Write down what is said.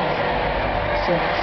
seven, six,